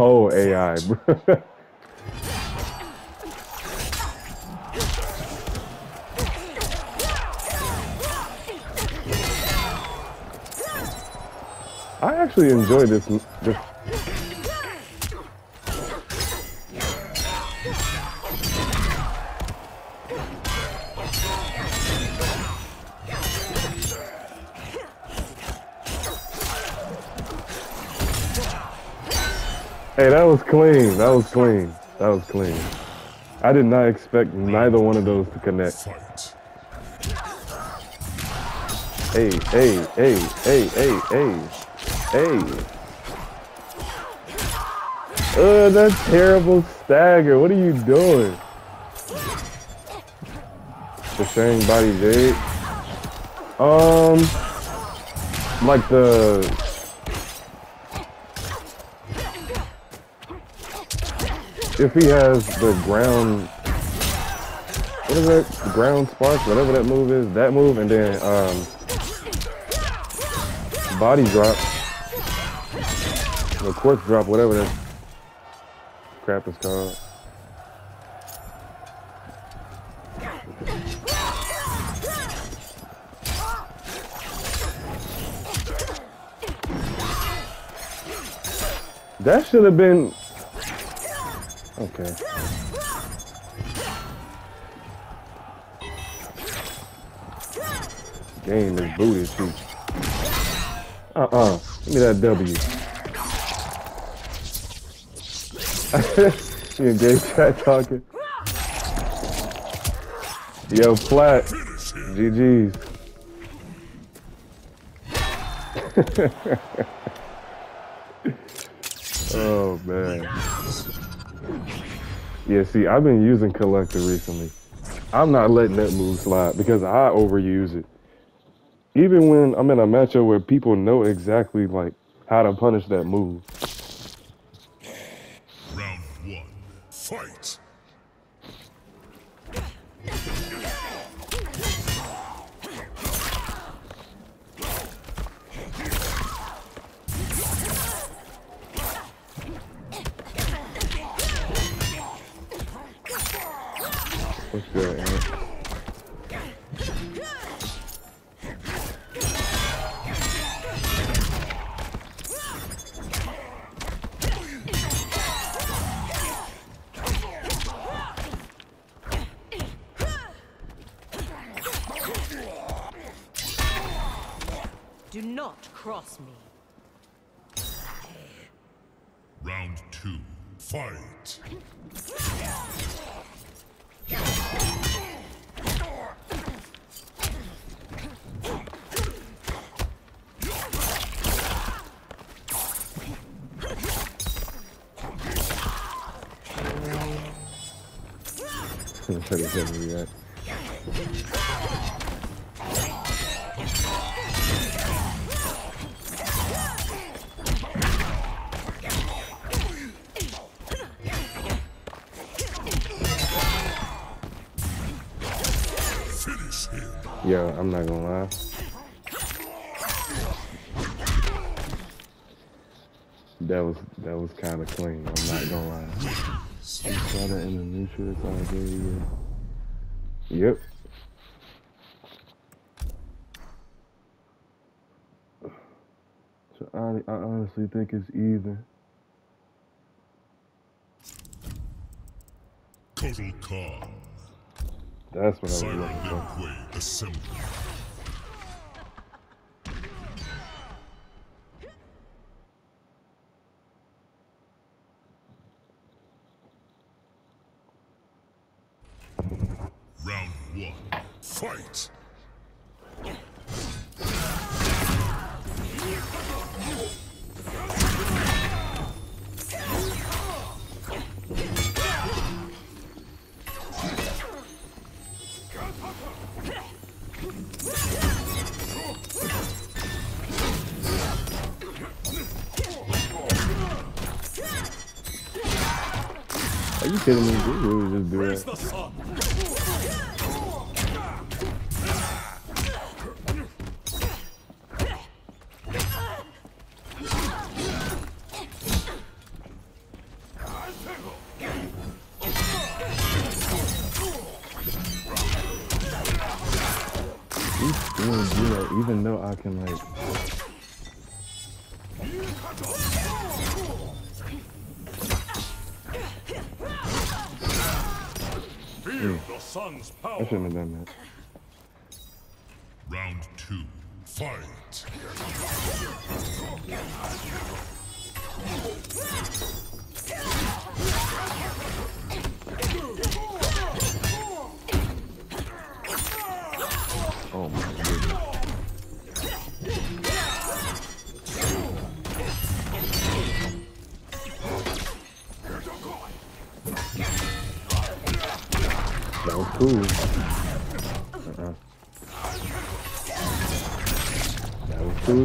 whole AI, bro. I actually enjoy this this Hey, that was clean. That was clean. That was clean. I did not expect neither one of those to connect. Hey, hey, hey, hey, hey, hey, hey. Uh, that terrible stagger. What are you doing? The same body Jade. Um, like the if he has the ground, what is that? Ground spark, whatever that move is, that move, and then um, body drop, the quartz drop, whatever that crap is called. That should have been Okay. Game is booty too. Uh-uh. Give me that W. you and gay chat talking. Yo, flat. GG's. oh man. Yeah, see, I've been using Collector recently. I'm not letting that move slide because I overuse it. Even when I'm in a matchup where people know exactly like how to punish that move. Pretty good react. Finish him. Yo, I'm not gonna lie. That was that was kind of clean. I'm not gonna lie. You saw that in the neutral side area. Yep. So I, I honestly think it's even. Kotal Khan. That's what I was Siren looking for. Assembly. You kidding me? Really just do Praise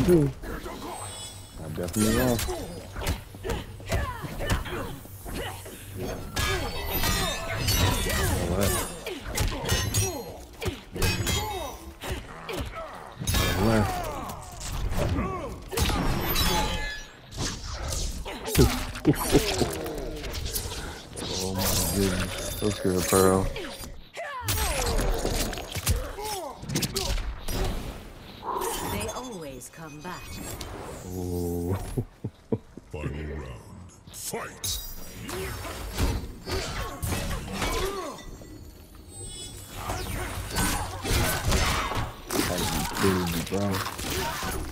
That always come back. Oh. Final round. Fight. Gotta kidding me, bro.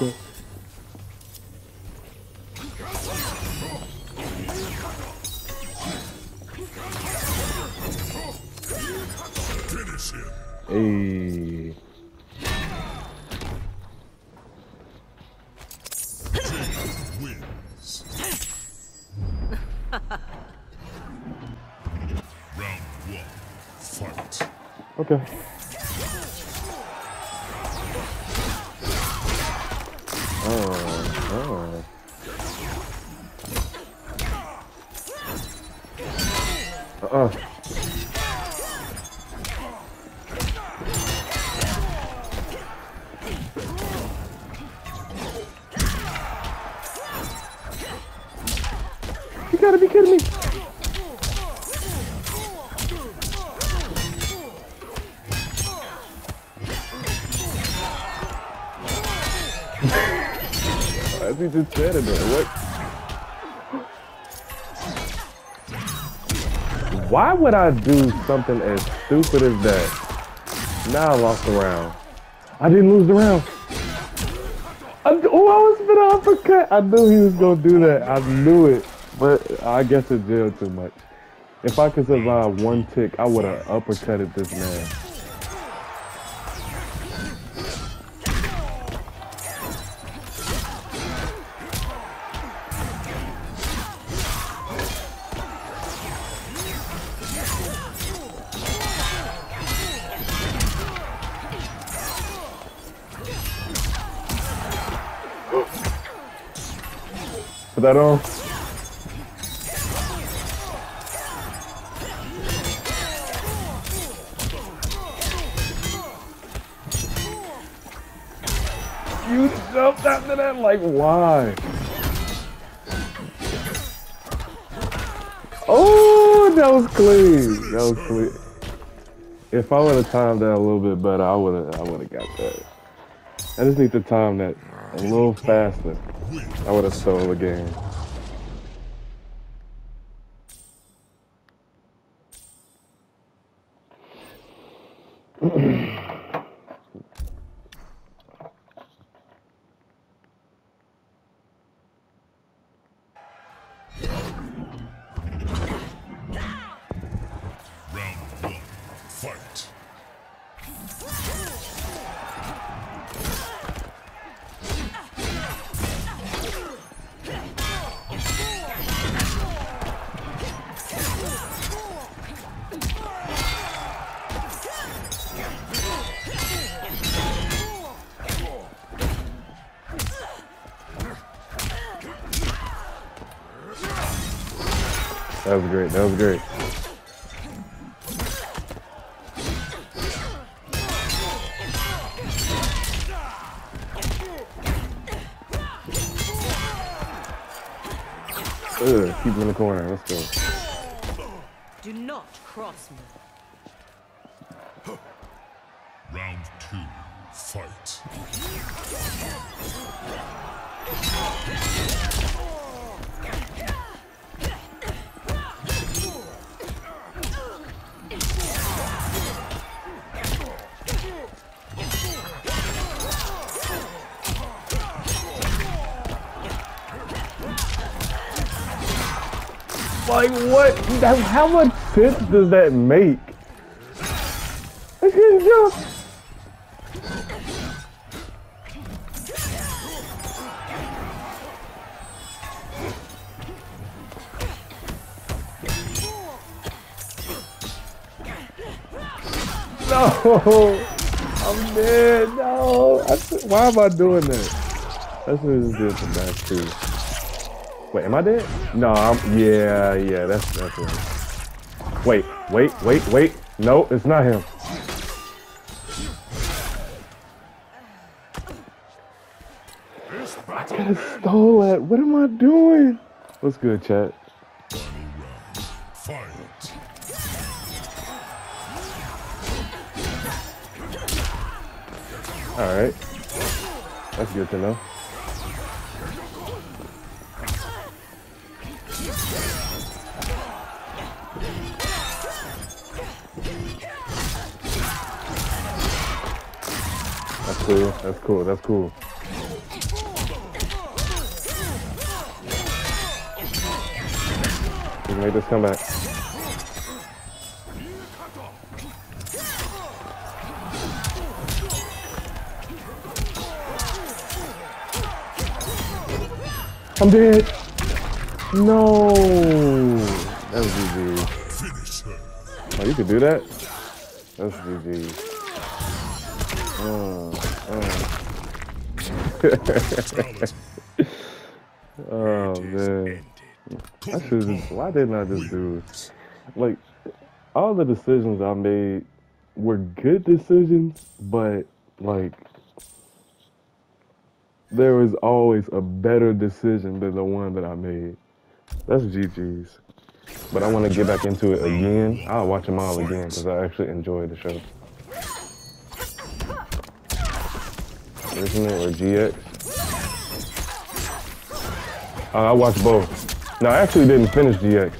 Back You gotta be kidding me. As he just it, though. What? Why would I do something as stupid as that? Now I lost the round. I didn't lose the round. I, oh, I was gonna uppercut. I knew he was gonna do that. I knew it. But I guess it jailed too much. If I could survive one tick, I would have uppercutted this man. Put that on. That? Like, why? Oh, that was clean. That was clean. If I would have timed that a little bit better, I would have. I would have got that. I just need to time that a little faster. I would have stole the game. Round That was great. That was great. Ugh, keep him in the corner. Let's go. Do not cross me. What? That, how much sense does that make? I couldn't jump. No, I'm dead. No, I, why am I doing that? That's what just did some bad too. Wait, am I dead? No, I'm, yeah, yeah, that's, that's it. Wait, wait, wait, wait. No, it's not him. I could have stole that. What am I doing? What's good, chat? Fight. All right. That's good to know. Cool. That's cool. That's cool. We make this comeback. I'm dead. No. That was GG. Oh, you could do that? That's GG. Uh. Oh, man. I should why didn't I just do it? Like, all the decisions I made were good decisions, but, like, there was always a better decision than the one that I made. That's GG's. But I want to get back into it again. I'll watch them all again because I actually enjoy the show. Original or GX? Uh, I watched both. No, I actually didn't finish GX.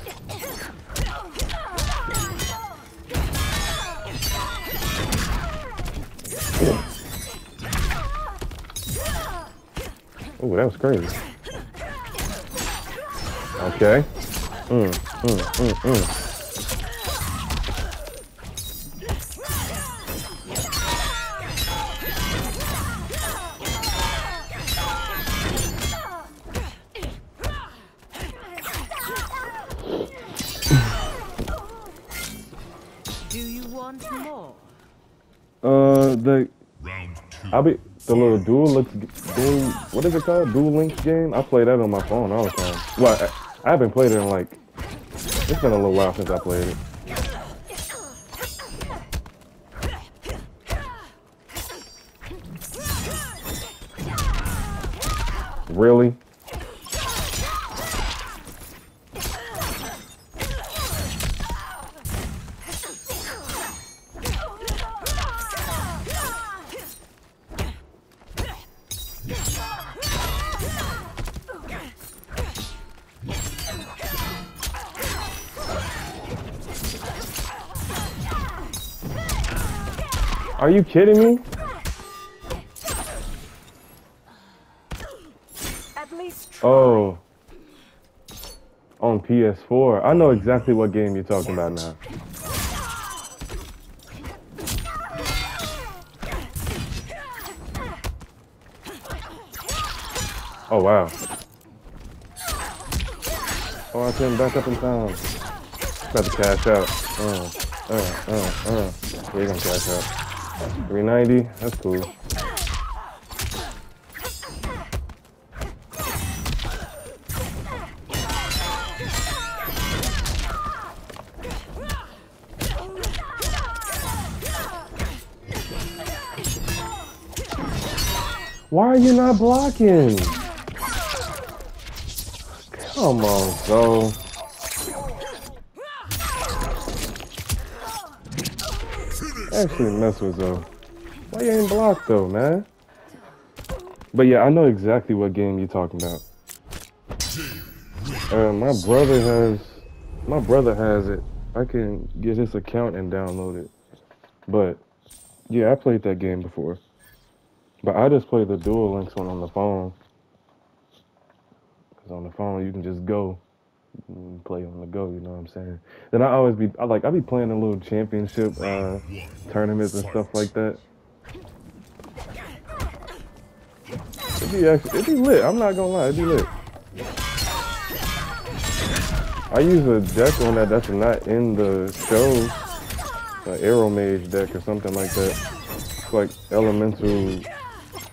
Oh, that was crazy. Okay. Mm, mm, mm, mm. I'll be the little Duel Links dual what is it called? Duel Links game. I play that on my phone all the time. Well, I, I haven't played it in like it's been a little while since I played it. Really? Are you kidding me? At least try. Oh. On PS4. I know exactly what game you're talking about now. Oh wow. Oh, I couldn't back up in time. About to cash out. Uh, uh, uh, uh. You're gonna cash out. 390? That's cool. Why are you not blocking? Come on, Zoe. Actually, mess with though. Why you ain't blocked though, man? But yeah, I know exactly what game you're talking about. Uh, my brother has, my brother has it. I can get his account and download it. But yeah, I played that game before. But I just play the Duel Links one on the phone. Cause on the phone you can just go play on the go. You know what I'm saying? Then I always be I like I be playing a little championship uh, tournaments and stuff like that. It be actually it be lit. I'm not gonna lie, it be lit. I use a deck on that that's not in the show, an Arrow Mage deck or something like that. It's like elemental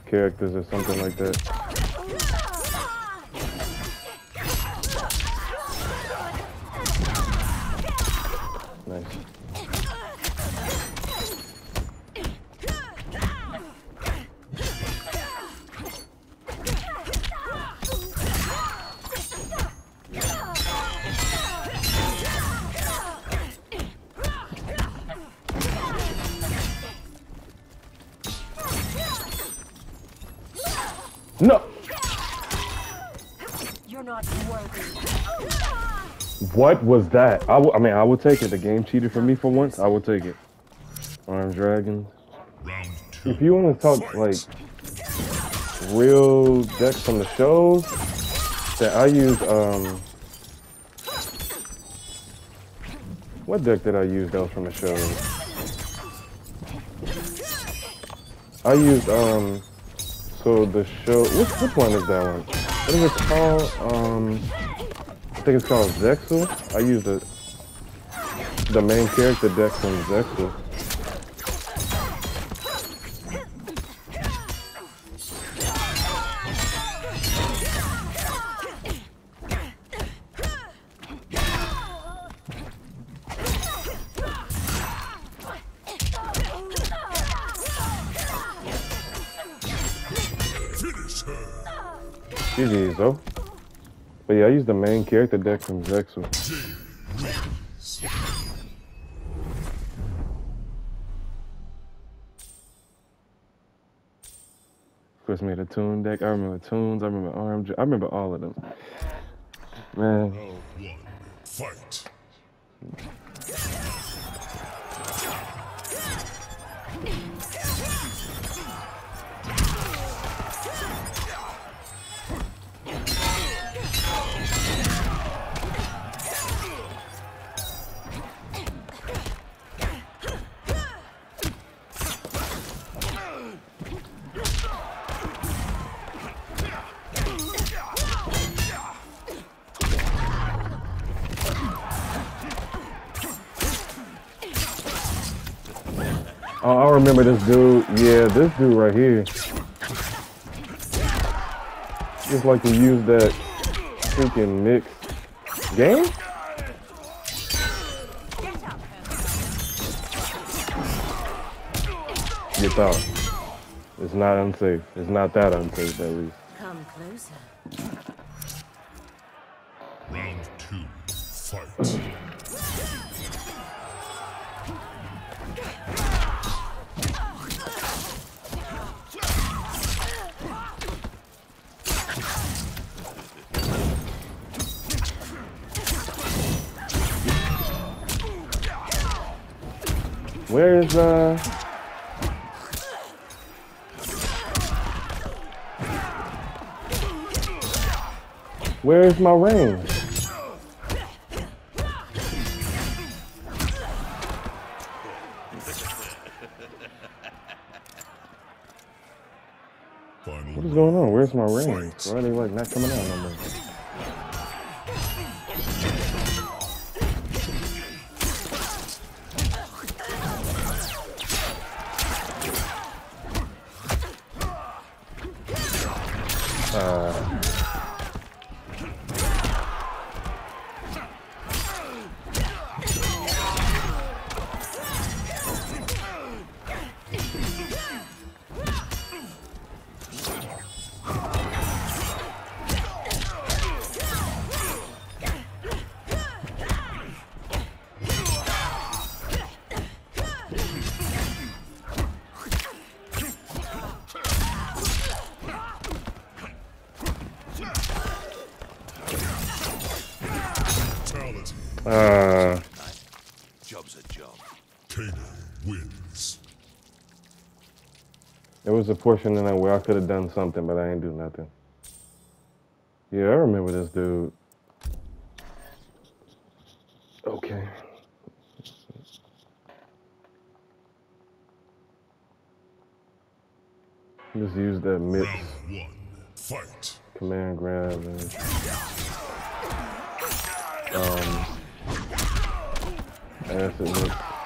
characters or something like that. What was that? I, w- I mean, I would take it. The game cheated for me for once. I would take it. Armed Dragons. Round. If you want to talk like real decks from the shows, that I use. Um, what deck did I use that was from the shows? I used um. So the show. Which which one is that one? What is it called? Um. Think it's called ZEXAL. I use the the main character deck from ZEXAL. Though. But yeah, I use the main character deck from ZEXAL. Chris made a tune deck. I remember tunes. I remember arm. I remember all of them. Man. Fight. Remember this dude. Yeah, this dude right here. Just like to use that freaking mix game. You thought it's not unsafe. It's not that unsafe, at least. Where is uh? Where is my range? Final What is going on? Where's my range? Why are they like not coming was a portion in there where I could have done something, but I ain't do nothing. Yeah, I remember this dude. Okay. Just use that mix Round one. Fight. command grab and um acid mix.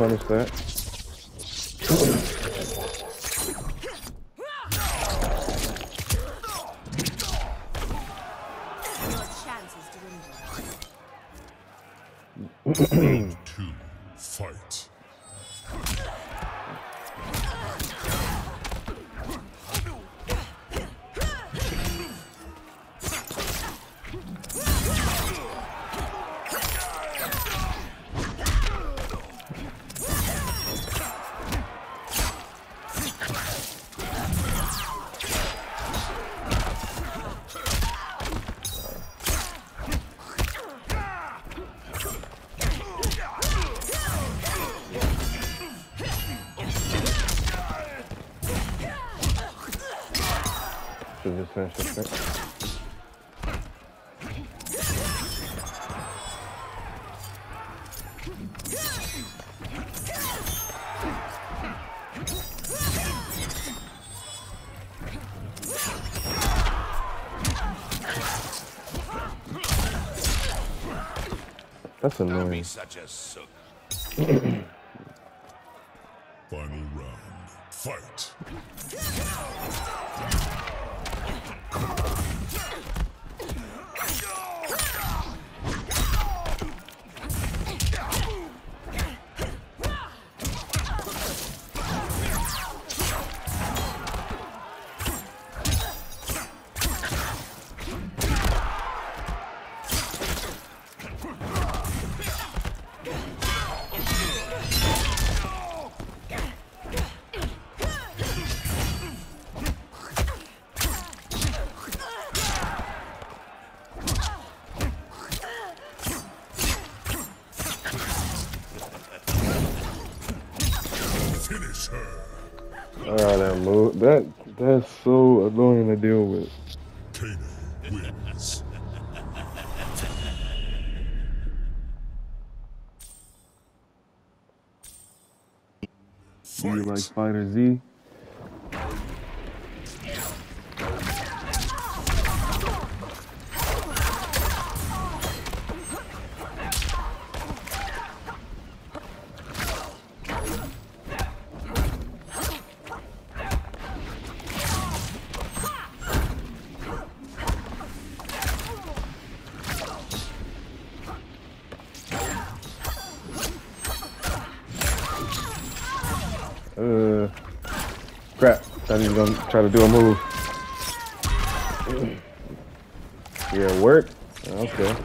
Punish that. Just finish this. That's Don't be such a sook. you was gonna try to do a move. Yeah, work. Okay.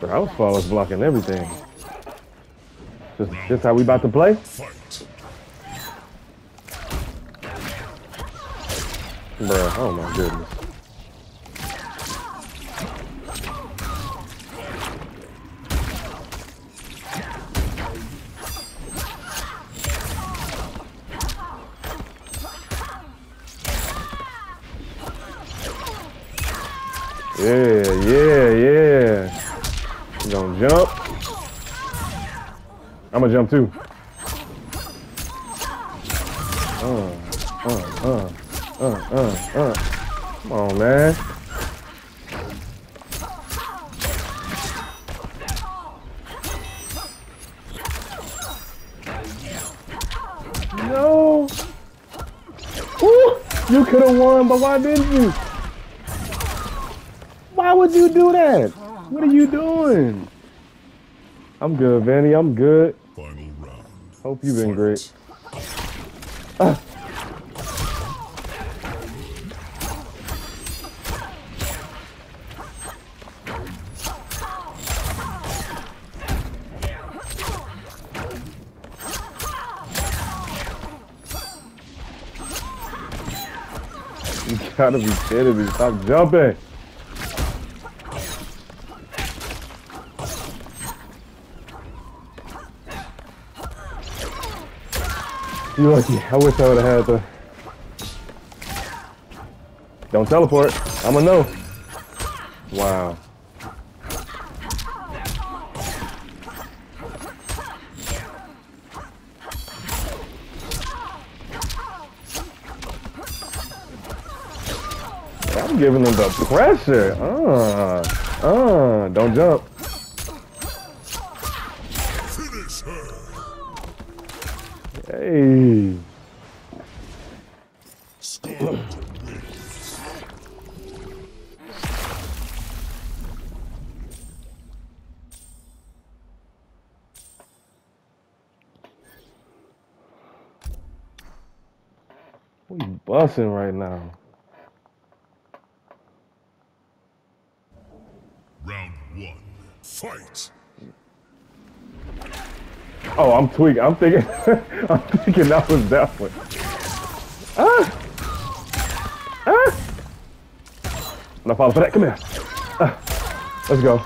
But I was flawless blocking everything. Just, just how we about to play? Oh my goodness. Yeah, yeah, yeah. You gonna jump? I'm gonna jump too. You doing? I'm good, Vanny. I'm good. Final round. Hope you've been great. You gotta be kidding me. Stop jumping. You lucky. I wish I would have had the. Don't teleport. I'ma know. Wow. I'm giving them the pressure. Uh, uh, don't jump. We busting right now. Round one. Fight. Oh, I'm tweaking. I'm thinking. I'm thinking that was that one. Ah. Ah. No follow for that. Come here. Ah. Let's go.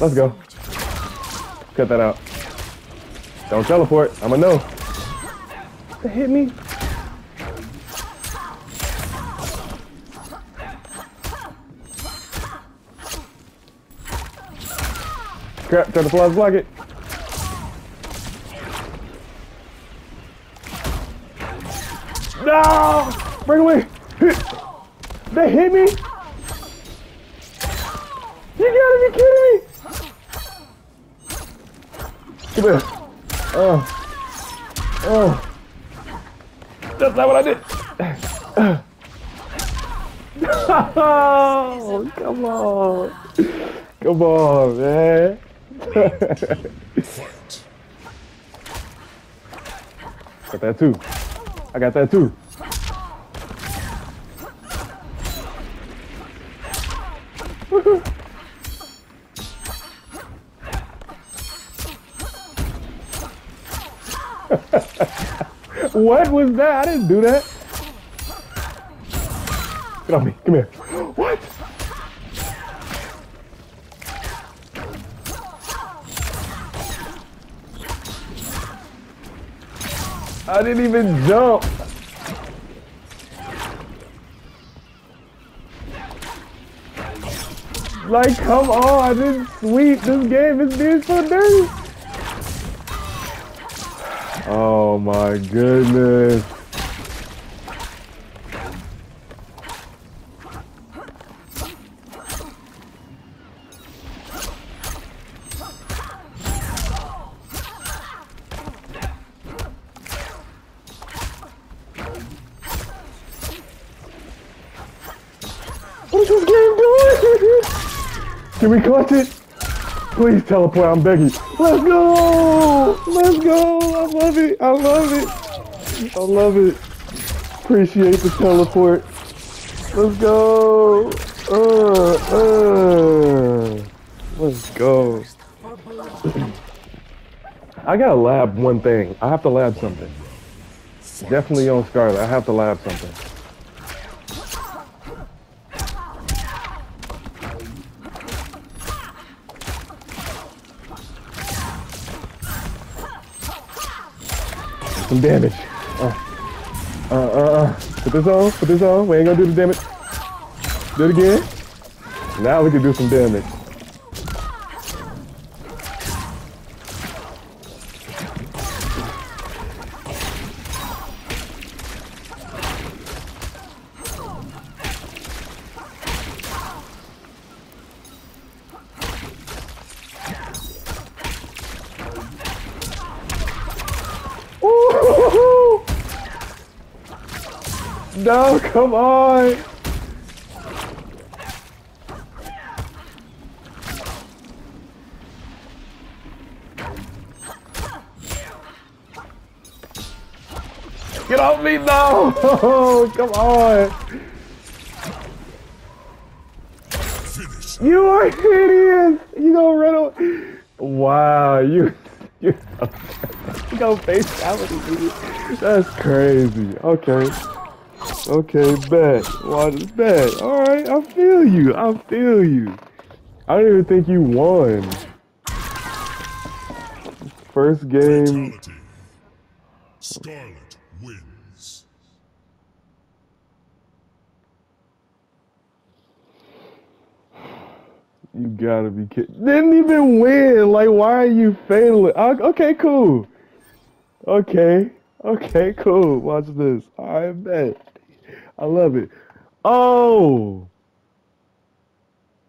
Let's go. Cut that out. Don't teleport. I'ma know. They hit me. Crap, try to fly block it. No! Break away! They hit me! You gotta be kidding me! Come here. Oh. Oh. That's not what I did. Oh, come on. Come on, man. Got that too. I got that too. what was that? I didn't do that. Get off me. Come here. Didn't even jump. Like, come on, I didn't sweep. This game is being so dirty. Oh my goodness. What is this game doing? Can we clutch it? Please teleport, I'm begging. Let's go! Let's go! I love it! I love it! I love it. Appreciate the teleport. Let's go! Uh, uh. Let's go. I gotta lab one thing. I have to lab something. Definitely on Skarlet. I have to lab something. Some damage. Uh, uh, uh, uh. Put this on. Put this on. We ain't gonna do the damage. Do it again. Now we can do some damage. Come on. Get off me, now! come on. You are hideous. You gonna run away. Wow, you you, you gonna fatality me. That's crazy. Okay. Okay, bet. Watch this bet. Alright, I feel you. I feel you. I don't even think you won. First game. Fatality. Skarlet wins. You gotta be kidding. Didn't even win. Like, why are you failing? Uh, okay, cool. Okay. Okay, cool. Watch this. I bet. I love it. Oh.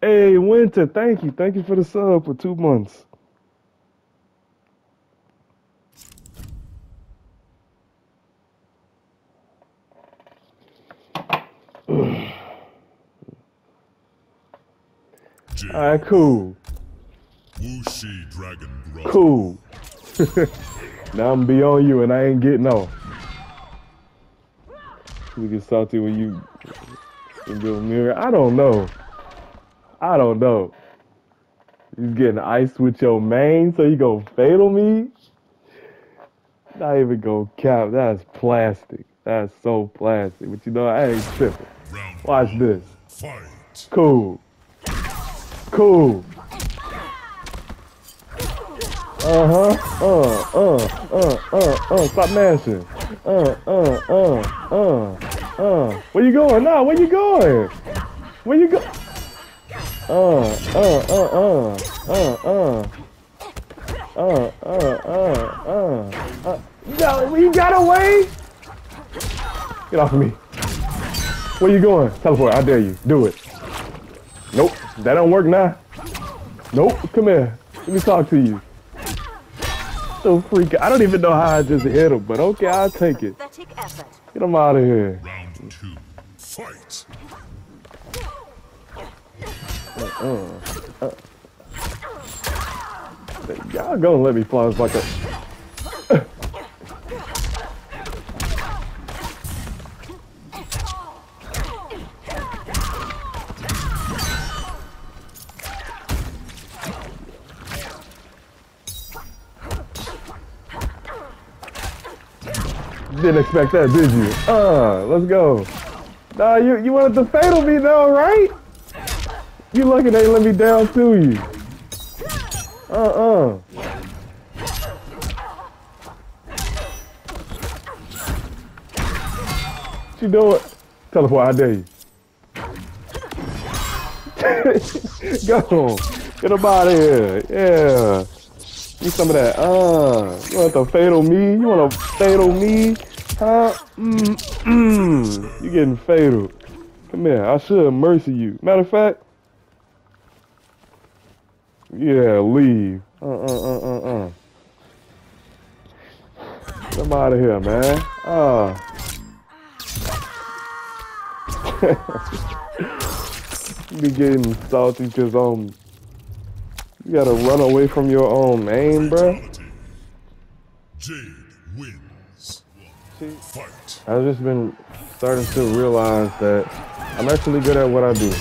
Hey, Winter, thank you. Thank you for the sub for two months. All right, cool. Wu Shi Dragon Grove. Cool. now I'm beyond you and I ain't getting off. We get salty when you in the mirror. I don't know. I don't know. You getting ice with your main, so you gonna fatal me? Not even gonna cap. That's plastic. That's so plastic. But you know, I ain't tripping. Watch this. Fight. Cool. Cool. Uh huh. Uh, uh, uh, uh, uh. Stop mashing. Uh, uh, uh, uh, uh. Where you going? Nah, where you going? Where you go? Uh, uh, uh, uh, uh, uh. Uh, uh, uh, uh, uh. No, you got away? Get off of me. Where you going? Teleport, I dare you. Do it. Nope, that don't work now. Nope, come here. Let me talk to you. So freak. I don't even know how I just hit him, but okay, I'll take it. Get him out of here. Round two. Fight. Uh, uh, uh. Y'all gonna let me fly like a. Didn't expect that, did you? Uh, let's go. Nah, you you wanted to fatal me though, right? You lucky they let me down to you. Uh-uh. What you doing? Teleport, I dare you. Go. Get him out of here. Yeah. Need some of that. Uh, you want to fatal me? You want to fatal me? Huh? Mm, mm. You getting fatal. Come here. I should mercy you. Matter of fact, yeah, leave. Uh, uh, uh, uh, uh. Come out of here, man. Ah. you be getting salty because, um, you gotta run away from your own aim, bruh. Jade wins. Fight. I've just been starting to realize that I'm actually good at what I do.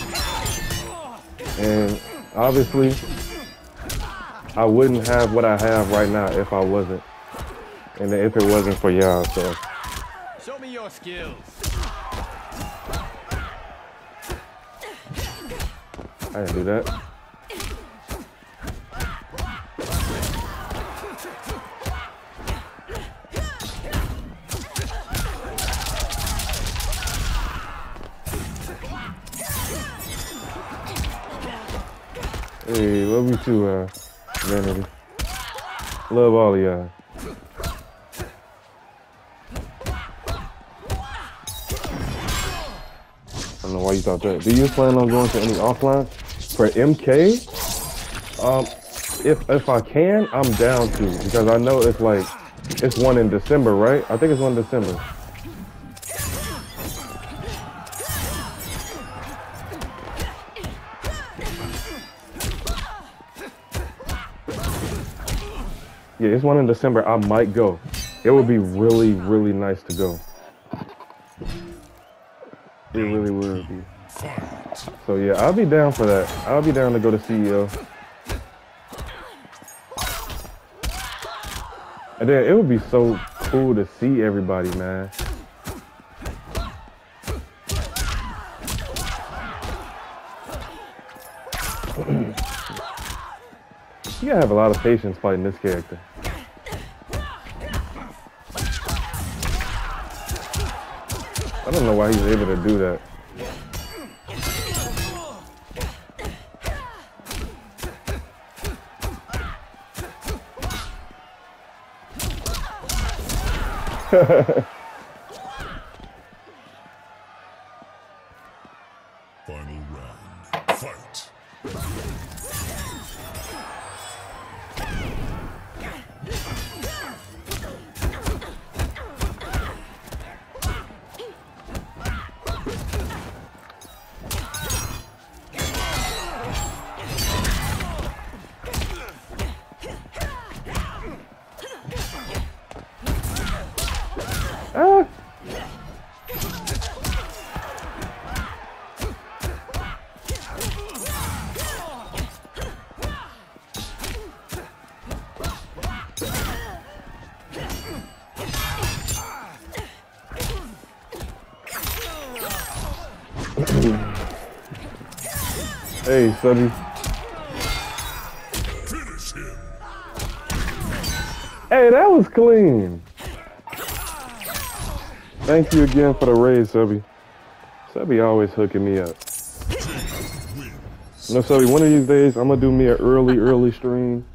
And obviously, I wouldn't have what I have right now if I wasn't. And if it wasn't for y'all, so. Show me your skills. I didn't do that. Hey, love you too, uh, Vanity. Love all of y'all. I don't know why you thought that. Do you plan on going to any offline for MK? Um, if if I can, I'm down to because I know it's like it's one in December, right? I think it's one in December. Yeah, it's one in December. I might go. It would be really, really nice to go. It really would be. So yeah, I'll be down for that. I'll be down to go to CEO. And then it would be so cool to see everybody, man. You gotta have a lot of patience fighting this character. I don't know why he's able to do that. Final hey, Subby. Hey, that was clean. Thank you again for the raise, Subby. Subby always hooking me up. Know, Subby, one of these days, I'm gonna do me an early, early stream,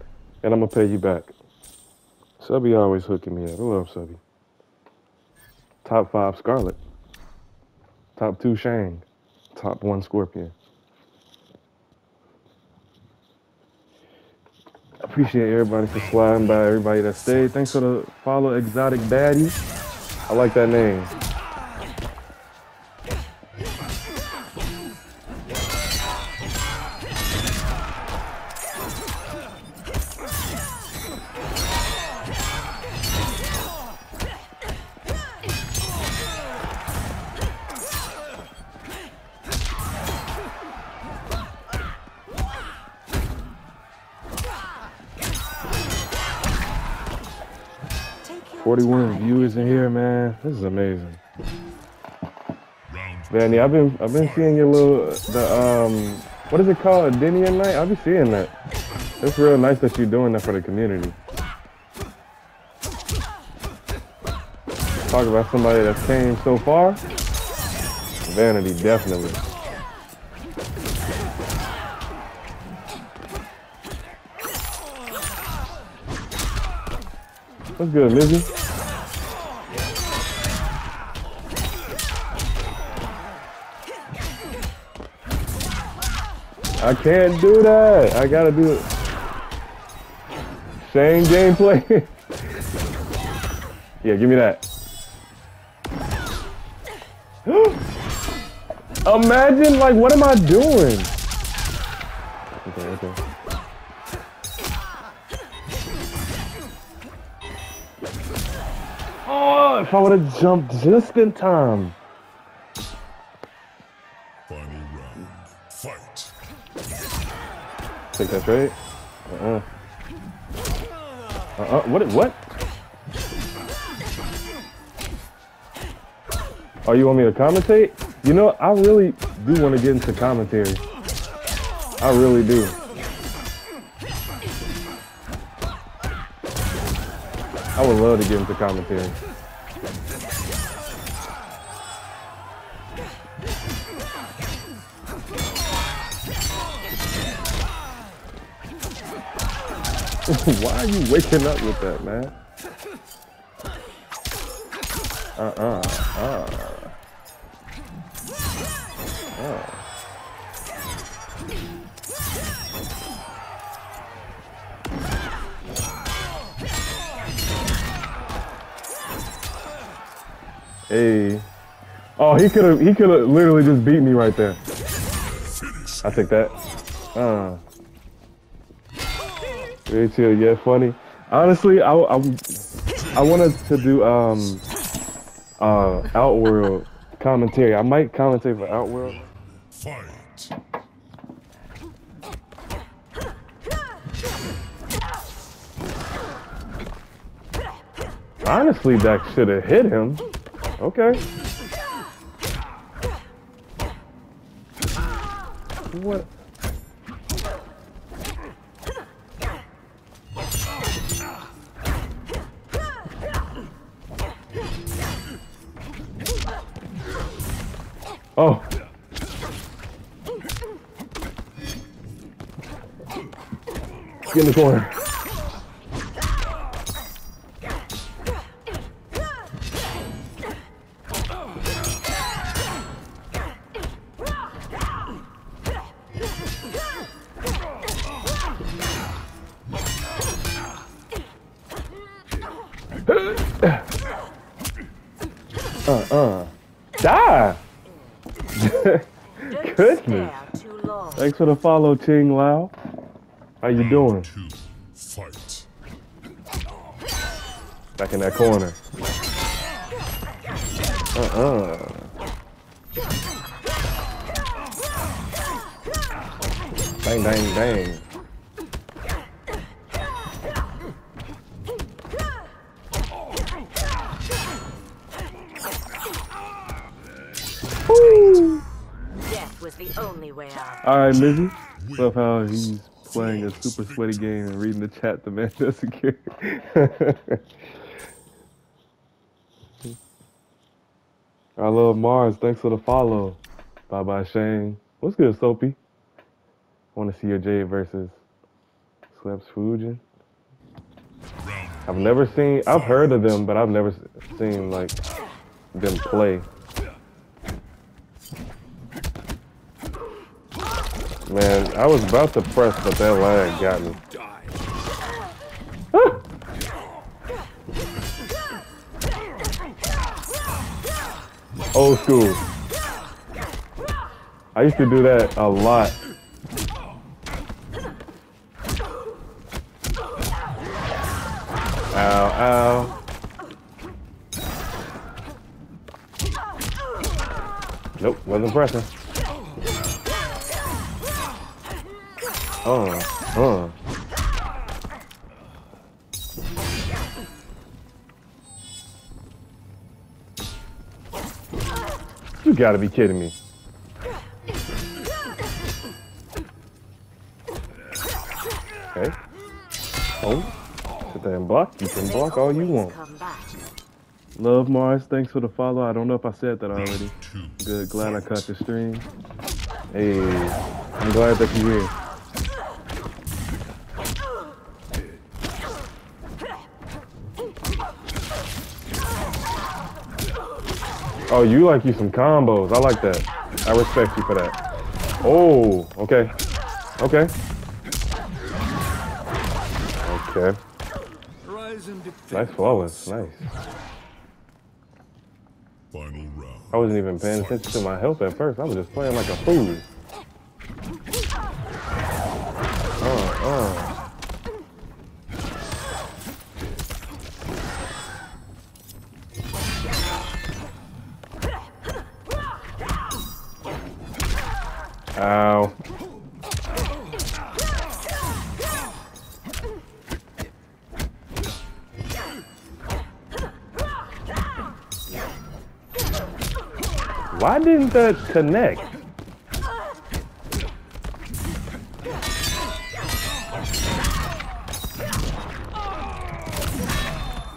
and I'm gonna pay you back. Subby always hooking me up. I love Subby. Top five Skarlet. Top two Shang. Top one Scorpion. Appreciate everybody for sliding by, everybody that stayed. Thanks for the follow, Exotic Baddie. I like that name. This is amazing. Vanny, I've been I've been seeing your little the um what is it called? At night? I've been seeing that. It's real nice that you're doing that for the community. Talk about somebody that came so far. Vanity, definitely. What's good, Lizzie? I can't do that. I gotta do it. Same gameplay. yeah, give me that. Imagine, like, what am I doing? Okay, okay. Oh, if I would have jumped just in time. Take that trade. Uh-uh. Uh-uh. What? What? Oh, you want me to commentate? You know, I really do want to get into commentary. I really do. I would love to get into commentary. Why are you waking up with that, man? Uh-uh. Uh. Hey. Oh, he could have he could have literally just beat me right there. I take that. Uh. Yeah, funny. Honestly, I, I, I wanted to do um uh Outworld commentary. I might commentate for Outworld. Fight. Honestly, that should have hit him. Okay. What? Get in the corner. Uh-uh. Die! Goodness. stare too long. Thanks for the follow, Ching Lao. How you doing? Two. Fight. Back in that corner. Uh-uh. Bang, bang, bang. Woo! Death was the only way out. All right, Mizzy. Love how he's playing a super sweaty game and reading the chat. The man doesn't care. I love Mars. Thanks for the follow. Bye bye, Shane. What's good, Soapy? I Want to see your Jade versus Sleps Fujin? I've never seen. I've heard of them, but I've never seen like them play. Man, I was about to press, but that lag got me. Old school. I used to do that a lot. Ow, ow. Nope, wasn't pressing. Uh, uh. You gotta be kidding me. Okay. Oh, sit there block. You can block all you want. Love Mars, thanks for the follow. I don't know if I said that already. Good, glad I caught the stream. Hey, I'm glad that you're here. Oh, you like you some combos. I like that. I respect you for that. Oh, okay. Okay. Okay. Rise and defend. Nice flawless. Nice. Final round. I wasn't even paying attention to my health at first. I was just playing like a fool. That connect?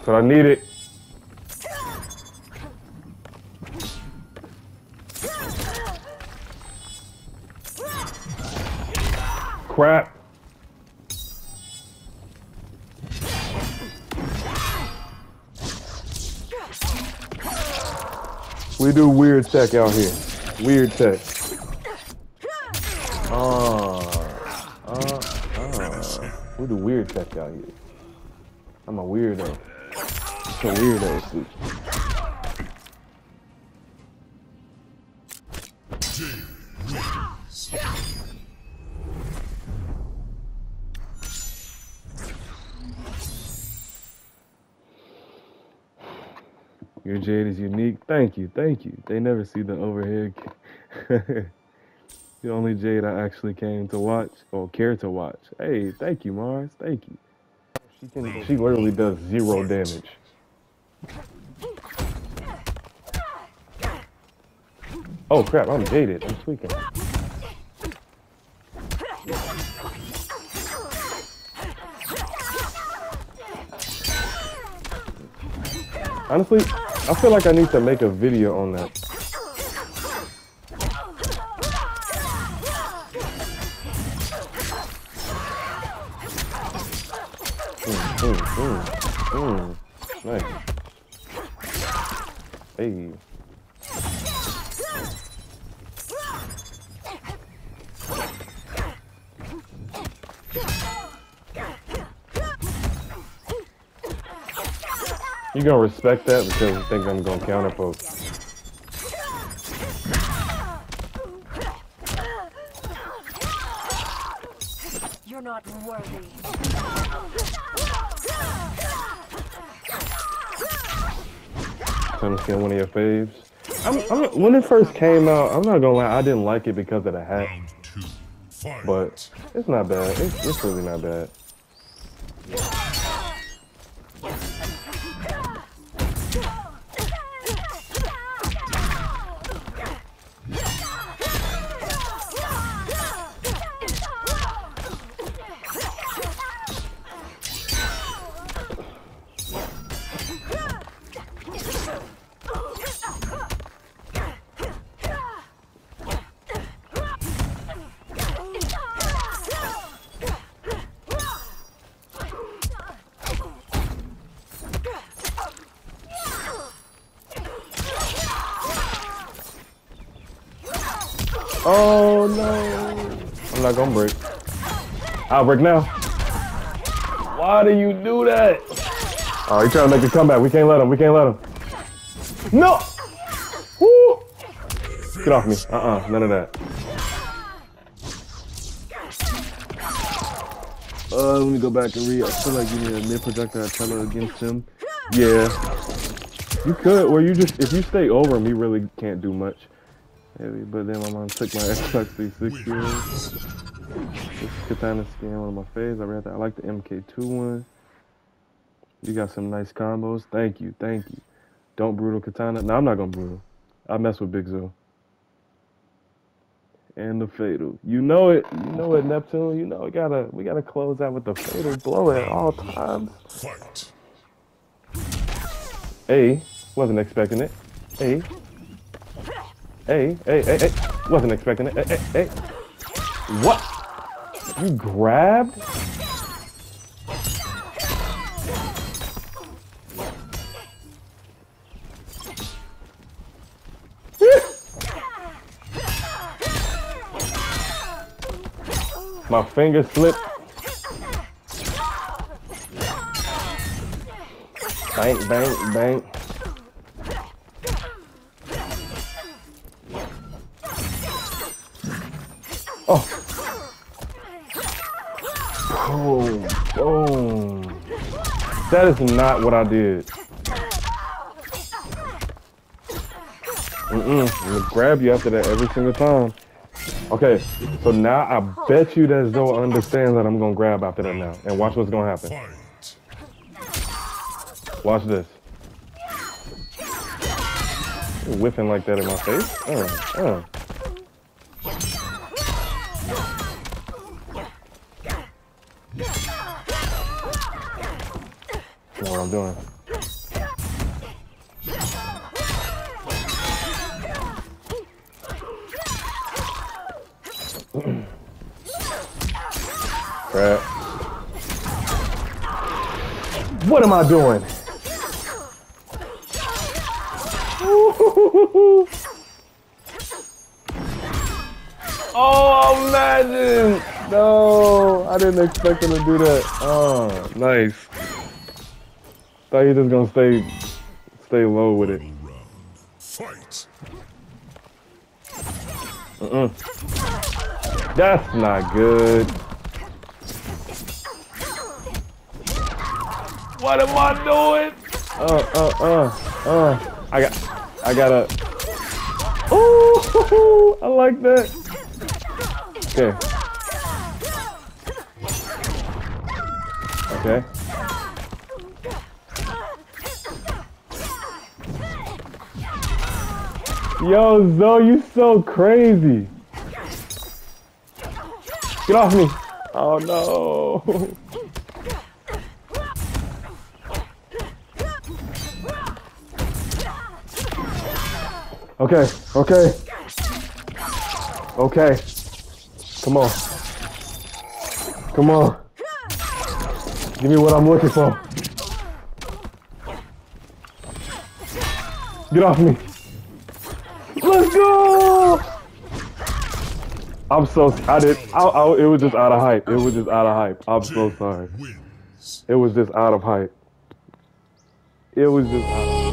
But I need it. Crap. We do weird tech out here. Weird tech. Uh, uh, uh. We do weird tech out here. I'm a weirdo. It's a weirdo, dude. Jade is unique. Thank you, thank you. They never see the overhead. the only jade I actually came to watch or care to watch. Hey, thank you, Mars. Thank you. She can. She literally does zero damage. Oh crap! I'm jaded. I'm tweaking. Honestly, I feel like I need to make a video on that. Gonna respect that because you think I'm gonna counter poke. You're not worthy. Trying to skin one of your faves. I'm, I'm, when it first came out, I'm not gonna lie, I didn't like it because of the hat, Round two. Fight. but it's not bad. It's, it's really not bad. Not gonna break. I'll break now. Why do you do that? Oh, he trying to make a comeback. We can't let him. We can't let him. No! Woo! Get off me. Uh-uh. None of that. Uh, let me go back and read. I feel like you need a mid projectile teller against him. Yeah. You could, or you just, if you stay over him, he really can't do much. Maybe, but then my mom took my Xbox 360 away. This Kitana skin, one of my faves. I read that. I like the MK2 one. You got some nice combos. Thank you, thank you. Don't brutal Kitana. No, I'm not gonna brutal. I mess with Big Zo. And the fatal. You know it. You know it, Neptune. You know we gotta we gotta close out with the fatal blow at all times. Fight. Hey, wasn't expecting it. Hey. Hey, hey, hey, hey. Wasn't expecting it. Hey, hey, hey. What? You grabbed? My finger slipped. Bang, bang, bang. That is not what I did. Mm-mm. I'm gonna grab you after that every single time. Okay, so now I bet you that Zoe understands that I'm gonna grab after that now. And watch what's gonna happen. Watch this. You whiffing like that in my face? Uh. I'm doing? Crap. What am I doing? Oh, imagine! No, I didn't expect him to do that. Oh, nice. Thought was just gonna stay, stay low with it. Final round. Fight. That's not good. What am I doing? Uh, uh, uh, uh. I got, I got a. Oh, I like that. Okay. Okay. Yo, Zoe, you so crazy. Get off me. Oh no. Okay, okay. Okay. Come on. Come on. Give me what I'm looking for. Get off me. Let's go! I'm so I did. I, I, it was just out of hype. It was just out of hype. I'm so sorry. It was just out of hype. It was just out of